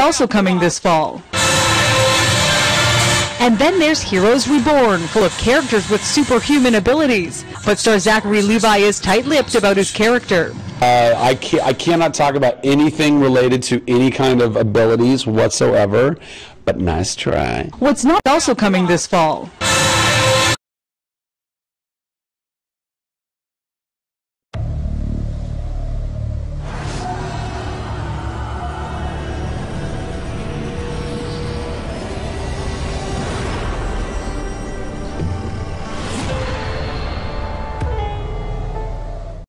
also coming this fall. And then there's Heroes Reborn, full of characters with superhuman abilities. But star Zachary Levi is tight-lipped about his character. Uh, I, ca- I cannot talk about anything related to any kind of abilities whatsoever, but nice try. What's not also coming this fall.